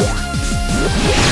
Yeah.